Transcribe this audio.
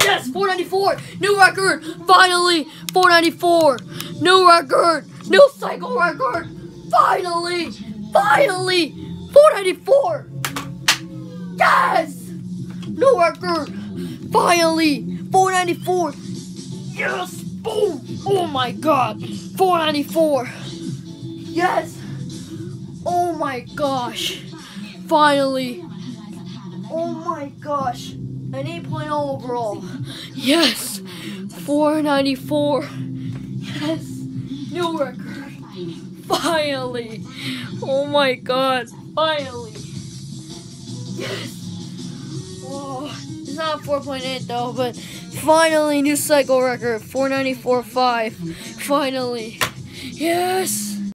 Yes, 494! New record! Finally! 494! New record! New cycle record! Finally! Finally! 494! Yes! New record! Finally! 494! Yes! Boom! Oh my god! 494! Yes! Oh my gosh! Finally! Oh my gosh! An 8.0 overall. Yes! 494. Yes! New record. Finally! Oh my god! Finally! Yes! Oh, it's not 4.8 though, but finally new cycle record 494.5. Finally! Yes!